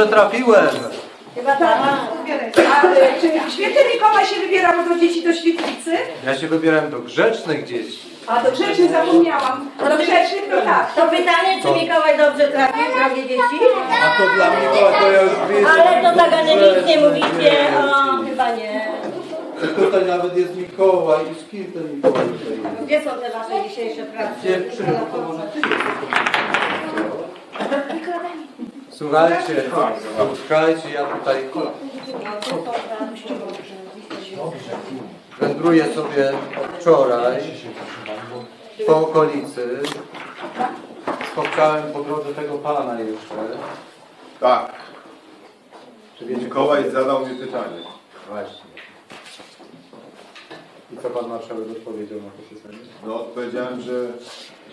dobrze trafiłem. Chyba tak. A y, czy święty Mikołaj się wybierał do dzieci do świetlicy? Ja się wybierałem do grzecznych dzieci. A do grzecznych zapomniałam. Do grzecznych to tak. To pytanie, czy Mikołaj dobrze trafił, drogie dzieci? A to dla mnie to ja już wiem. Ale to tak, ale nic nie mówicie. O, chyba nie. Tutaj nawet jest Mikołaj. I z kim ten Mikołaj? Gdzie są te wasze dzisiejsze prace? Dziewczyny, to może ty Słuchajcie, słuchajcie, ja tutaj wędruję sobie od wczoraj po okolicy. Spotkałem po drodze tego pana jeszcze. Tak, Czy wiecie, Mikołaj zadał mi pytanie. Właśnie. I co pan marszałek odpowiedział na to pytanie? No odpowiedziałem, że,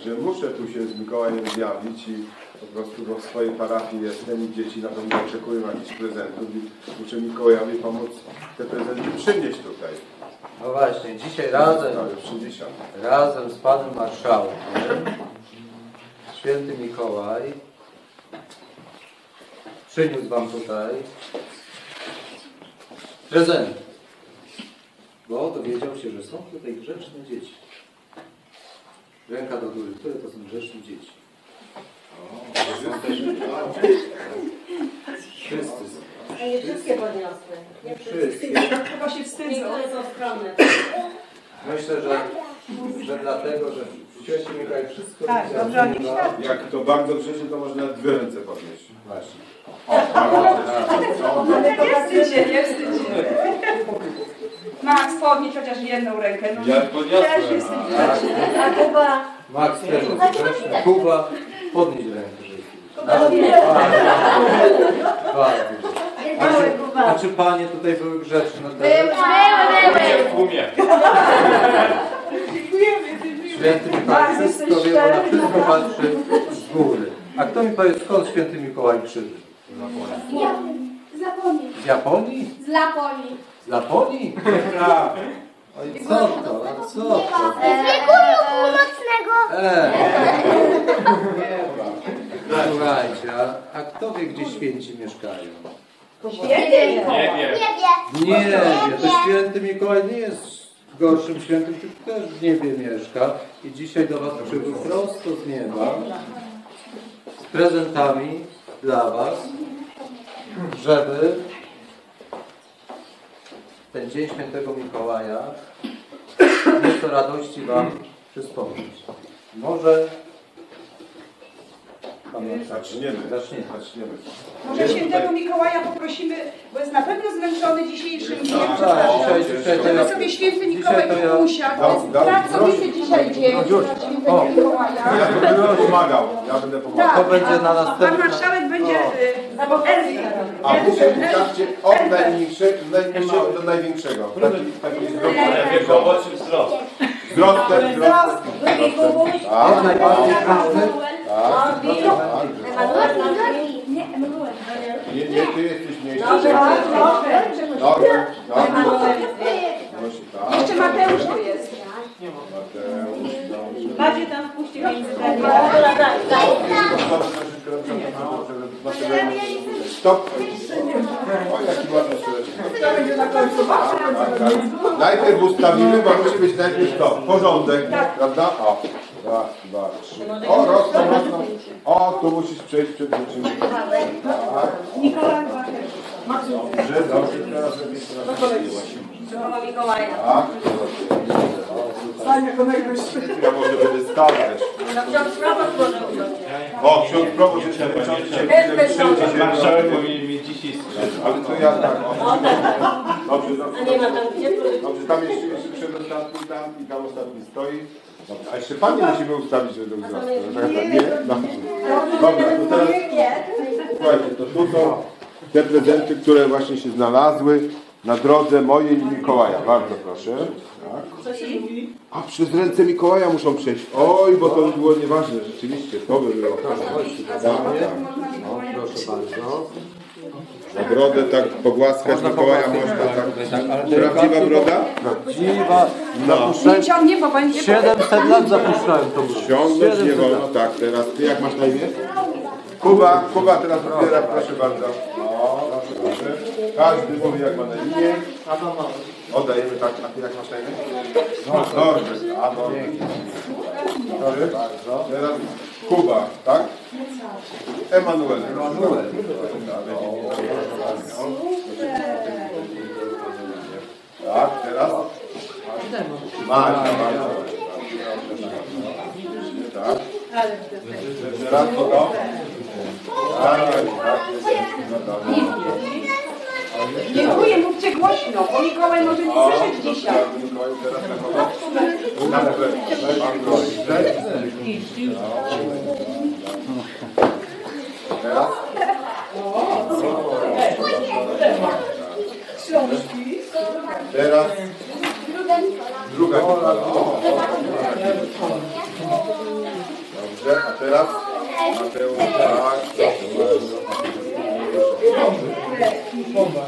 że muszę tu się z Mikołajem zjawić i po prostu bo w swojej parafii jestem i dzieci na pewno oczekują jakichś prezentów i muszę Mikołajowi pomóc te prezenty przynieść tutaj. No właśnie, dzisiaj razem, Prawie 60. razem z panem marszałkiem, święty Mikołaj przyniósł wam tutaj prezent. Bo dowiedział się, że są tutaj grzeczne dzieci. Ręka do góry. Które to są grzeczne dzieci? Też... Wszyscy są. A nie wszystkie podniosły. Nie Wszyscy. Chyba się wstydzą. Niektóre są skromne. Myślę, że, że dlatego, że święty Mikołaj wszystko Tak, dobrze. Jak to bardzo grzecznie, to można dwie ręce podnieść. Właśnie. Nie wstydź się, nie wstydź się. Max, podnieś chociaż jedną rękę. No, Ja Też podniosłem. jest a- A Kuba, Max też. Kuba, podnieś rękę. A czy, panie tutaj były grzeczne? Były, były. Święty Mikołaj Bardzo wszystko jesteś wie, bo na szczery. wszystko patrzy z góry. A kto mi powie, skąd święty Mikołaj przybył? Z Laponii. Z Japonii? Z Laponii. Z Laponii? Oj, co to? A co to? Z biegunu północnego. E. Słuchajcie, a, a kto wie, gdzie święci mieszkają? Święty Mikołaj. Nie wie. Nie wie, to święty Mikołaj nie jest gorszym świętym, tylko też w niebie mieszka i dzisiaj do Was przybył prosto z nieba z prezentami dla Was, żeby ten Dzień Świętego Mikołaja nieco radości Wam przyspowiedzieć. Może Pan Zaczniemy. zacznie. Zaczniemy. Może świętego Mikołaja poprosimy, bo jest na pewno zmęczony dzisiejszym dniem. Tak, przepraszam. sobie święty Mikołaj usiadł. To jest pracowity dzisiaj dzień dla świętego Mikołaja. Ja będę pomagał. Ja będę pomagał. To będzie na Pan następnym. marszałek będzie y, Elwi. A muszę wystarczy od najmniejszego, do największego. Taki, taki wzrost. Owoczy wzrost. Wzrostem, wzrostem. Drugi Kubuś. Emanuel. Orbi. Nie, nie, ty jesteś mniejszy. Dobrze, dobrze. Dobrze, tak. Jeszcze Mateusz tu jest. Mateusz, dobrze. Bardziej tam wpuśćcie między nami. Dobra, tak, tak. Stop. O, jaki ładny słoneczny. Tak, tak. Najpierw ustawimy, bo musi być najpierw to. Porządek, prawda? O, raz, dwa, trzy. O, rosną, rosną. O, tu musisz przejść przed dziewczyną. Tak. Dobrze, dobrze, teraz lepiej teraz. Słowa Mikołaja. Tak. Ja może będę stał też. No ksiądz proboszcz może. O, ksiądz proboszcz. Bez bezpieczeństwa. Marszałek powinien mieć dzisiaj skrzydła. Ale to ja tak. O, o. tak, tak. Dobrze, A dobrze. nie ma tam gdzie? Dobrze, tam jeszcze, jeszcze przedostatni tam i tam ostatni stoi. Dobrze, a jeszcze panie musimy ustawić, żeby do wzrostu. Nie? No. Dobra, to teraz słuchajcie, to tu są te prezenty, które właśnie się znalazły na drodze mojej i Mikołaja. Bardzo proszę. Tak. A przez ręce Mikołaja muszą przejść. Oj, bo to by było nieważne, rzeczywiście, to by było. Tak, tak. O, proszę bardzo. Brodę tak pogłaskać Mikołaja można tak. ale Prawdziwa broda? Prawdziwa. No. Nie ciągnie, bo będzie... 700 lat zapuszczałem to było. Ściągnąć nie 700 wolno, tak, teraz ty jak masz na imię? Kuba, Kuba teraz odbiera, proszę bardzo. Każdy mówi jak ma na imię. Oddajemy tak, a ty jak masz na imię? Norbert. A Norbert. Dobry. Teraz Kuba, tak? Emanuel. Emanuel. Tak, teraz? Maria. Maria. Tak. Teraz kogo? Daniel. Tak, jest. Dziękuję, mówcie głośno, bo Mikołaj może nie słyszeć dzisiaj. dobrze, teraz druga Nikola. Dobrze, a teraz Mateusz, tak, bardzo.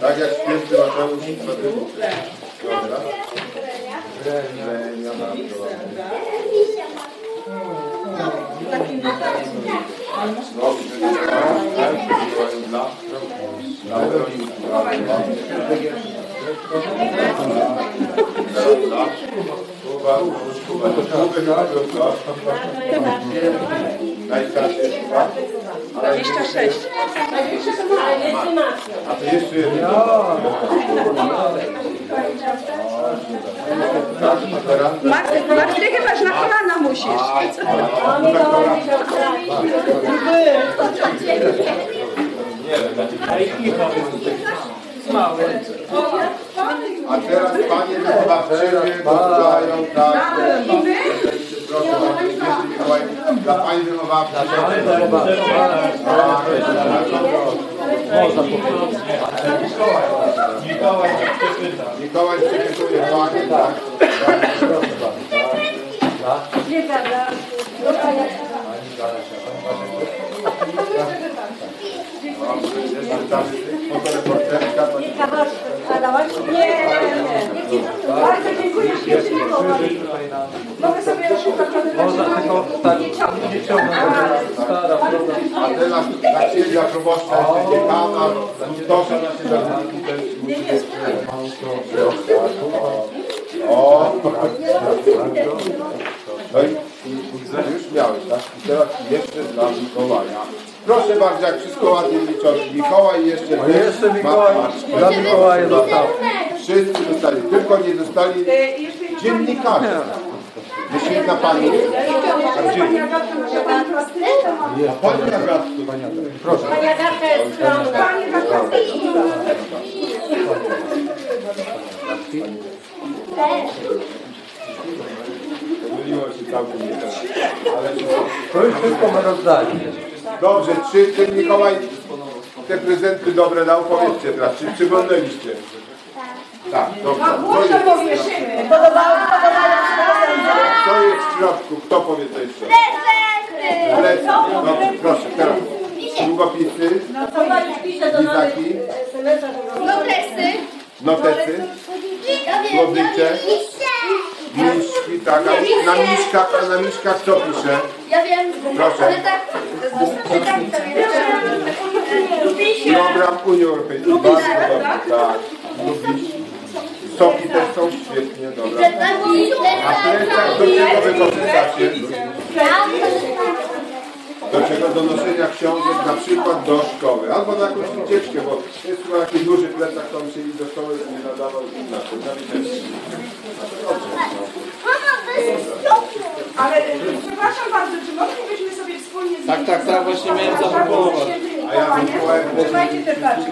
Tak jak święty Mateusz Mateusz. Dobra. Grenia, bardzo ładnie. No, Mikołaju dla dla Weroniki. Teraz dla Kuba, Kuba, to Kuba, Kuba, Kuba. Najstarszy jest Kuba. 26. A to jeszcze jeden. Tak, a teraz? Max, Max, ty chyba że na kolana musisz. A teraz panie wychowawczynie dostają tak. Święty Mikołaj, dla pani wychowawczyń. Mikołaj się przepyta. Mikołaj panie, tak. Tam fotoreporterka, pani Bardzo dziękuję, Mikołaj. Mogę sobie szukać, Można tylko tak nie ciągnąć. Stara, prawda? A teraz dla księdza proboszcza jeszcze dziekana, Gustosza naszej radniki też musi być. O, no i już miałeś, tak? I teraz jeszcze dla Mikołaja. Proszę bardzo, jak wszystko ładnie liczone. Mikołaj jeszcze A też jeszcze Mikołaj, dla Mikołaja dostał. Wszyscy dostali, tylko nie dostali Y, dziennikarze. Wyświetla pani. A gdzie? Pani Agatka, może pani? Pani. Proszę. Jest skromna. Pani Agatka, Pomyliło się całkiem nie teraz. Ale To już wszystko my rozdali. Dobrze, czy ten Mikołaj te prezenty dobre dał? Powiedzcie teraz, czy przyglądaliście? Tak, dobrze. Głośno jest, powieszymy. Podobało, podobało się. Co jest w środku? Kto powie co jeszcze? Prezenty! Dobrze, proszę, teraz. Długopisy, Co pani pisze do nowych lizaki, SMS-a? Notesy. notesy, wiem, Słodycze. miśki, tak, a na miśkach, a na miśkach co pisze? Ja wiem, Proszę. ale tak, tak to jest. Program Unii Europejskiej. Bardzo dobrze, tak. Lubisz. Soki też są świetnie, dobra. A plecak do czego wykorzystacie? Do czego? Do noszenia książek na przykład do szkoły. Albo na jakąś wycieczkę, bo jest chyba taki duży plecak, to mi się i do szkoły nie nadawał. Na stopy. Ale y, przepraszam bardzo, czy moglibyśmy sobie wspólnie Tak, tak, tak, właśnie miałem zaproponować. A ja bym Trzymajcie te paczki.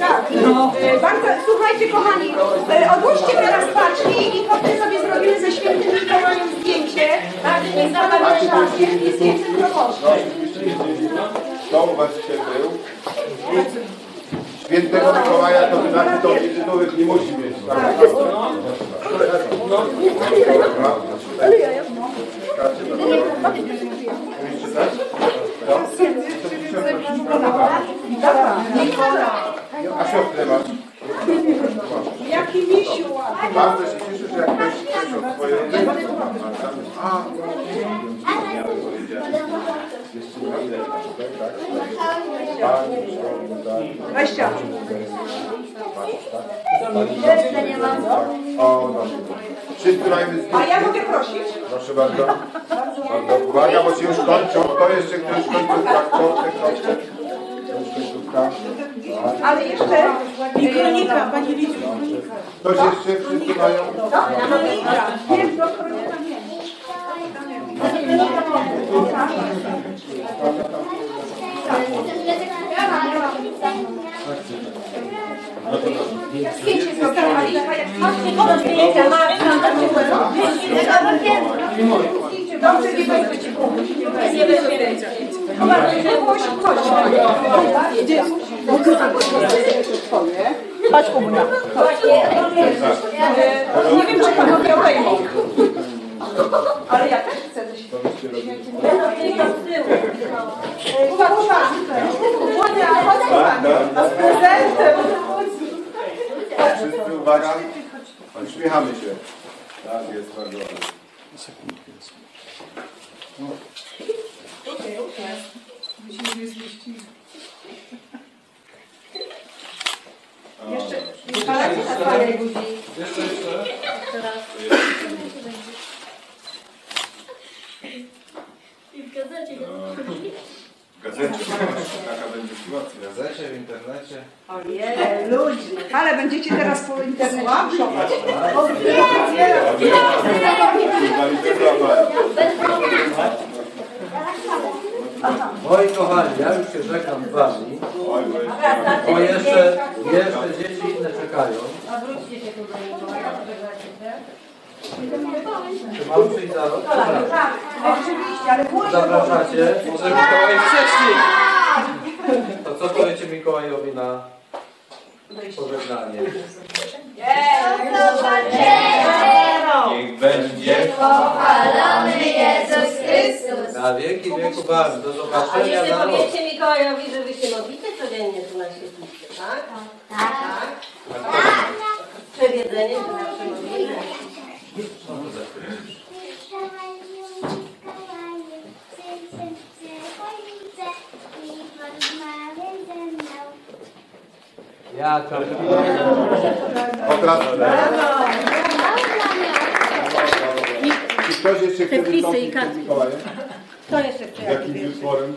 Tak, no, y, bardzo, słuchajcie kochani, y, odłóżcie teraz paczki i potem sobie zrobimy ze świętym Mikołajem zdjęcie. Tak, niech Macie to jeszcze i zdjęcie proboszcza. Kto u was dzisiaj był? Świętego Mikołaja to znaczy to nie musi mieć. Tak? Umiesz czytać? A siostrę masz? Jaki misiu ładny. Bardzo się cieszę, że jak ktoś coś od rodziny. A, ile tak? Tak. 20. O, dobrze. Wszyscy mają A ja mogę prosić? Proszę bardzo. Bardzo. Uwaga, bo się już kończą. To jeszcze ktoś końcówka, już końcówka. Ale jeszcze... Kronika, Pani Lidziu. Ktoś jeszcze? Wszyscy mają? Kronika. Wiem, do kronika Dobrze, nie będzie ci pomóc. nie będzie zdjęcia. Chodź, chodź. Chodź u mnie. Nie wiem, czy panowie obejmą. Ale ja też Uwaga, uwaga. Młodzia, chodź uwaga. A z prezentem. Wszyscy uwaga. Uśmiechamy się. Tak, jest bardzo ładnie. Jeszcze, palecie na twojej buzi. Jeszcze, jeszcze. W gazecie. W gazecie. Taka będzie sytuacja. W gazecie, w internecie. Ojej, ludzi. Ale będziecie teraz po internecie szopać. Moi kochani, ja już się żegnam z wami, bo jeszcze, jeszcze dzieci inne czekają. Czy mam przyjść za rok? Tak, oczywiście, ale głośno. Zapraszacie? Może Mikołaj wcześniej. To co powiecie Mikołajowi na pożegnanie? Niech będzie. Na wieki wieku wam. Do A zobaczenia jeszcze za rok. powiedzcie Mikołajowi, że wy się modlicie codziennie tu na świetlicy, tak? Tak. Przewiedzenie, że zawsze. Ja to... Oklaski. Czy ktoś jeszcze chce wystąpić przed Mikołajem? To jeszcze chce. Jakimś utworem?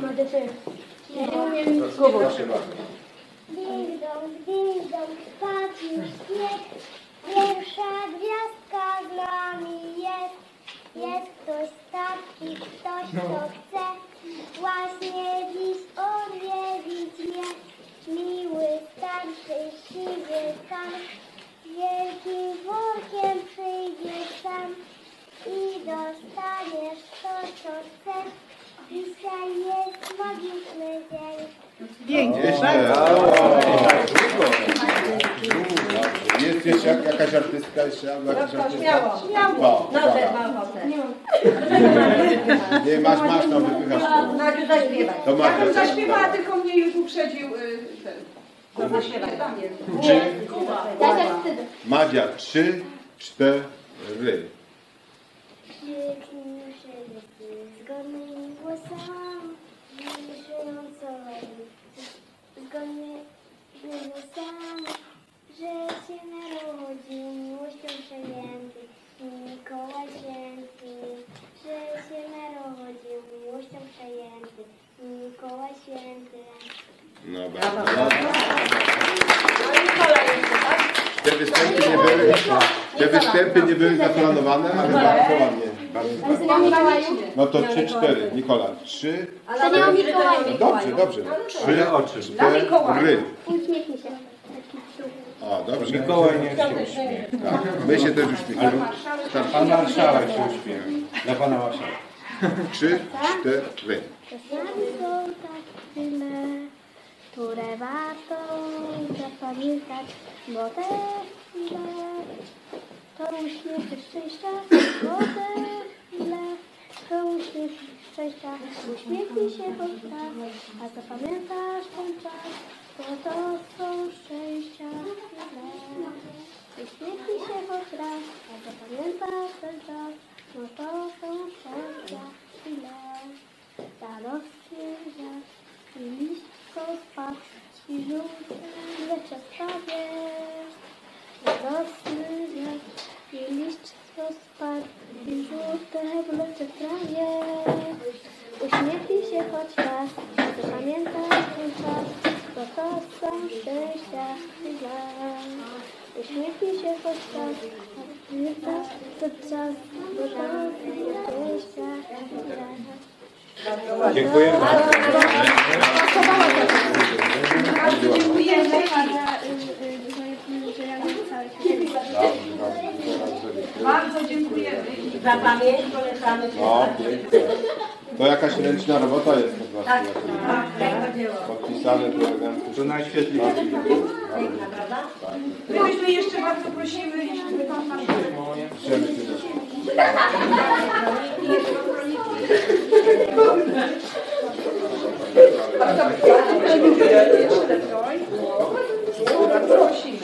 Proszę bardzo. Ding dong, ding dong, spadł już śnieg. Pierwsza gwiazdka z nami jest. Jest ktoś taki, ktoś kto chce właśnie dziś odwiedzić mnie. Miły, starszy, siwy pan z wielkim workiem przyjdziesz sam i dostaniesz to, co chcesz. Dzisiaj jest magiczny dzień. Jeszcze. Jest jak- jakaś artystka jeszcze? Albo jakiś artysta? Śmiało. O, Dobrze, uwaga. mam ochotę. Nie, masz, masz, no wypychasz to. Maciu, zaśpiewaj. To Ja bym Magia. zaśpiewała, tylko mnie już uprzedził y, ten. To zaśpiewaj. Czy Ja się wstydzę. Madzia, trzy, cztery. Świetni wszyscy zgodnymi głosami, żyjąco zgodnymi głosami, że się narodził miłością przejęty Mikołaj Święty, że się narodził miłością przejęty Mikołaj Święty. No bardzo. Te występy nie były, te występy nie były zaplanowane, ale bardzo ładnie. Bardzo. No to trzy, cztery. Nikola, trzy. To nie o Mikołaju. No dobrze, dobrze. Trzy, oczy. cztery. Uśmiechnij się. O, dobrze. Mikołaj się uśmieje. Tak. My się też uśmiechamy. Pan marszałek się uśmieje. Dla pana marszałka. Trzy, cztery. Czasami są tak chwile, które warto zapamiętać, bo te chwile to uśmiechy szczęścia, bo te chwile to uśmiechy szczęścia. Uśmiechnij się choć raz, a zapamiętasz ten czas, bo to są szczęścia chwile. Uśmiechnij się choć raz, a zapamiętasz ten czas, bo to są szczęścia chwile. Radości wiesz i liśćko spadł i żółty lecze prawie. Radosny wiatr i liśćko spadł i żółte lecze prawie. Dziękuję. Bardzo dziękujemy. Bardzo dziękujemy. Za pamięć polecamy No, pięknie. To jakaś ręczna robota jest po prostu. Tak, tak, tak, dzieło. Podpisane tu elegancko. To najświetniejsze. Piękna, prawda? My jeszcze bardzo prosimy, jeśli by pan nam Chcemy się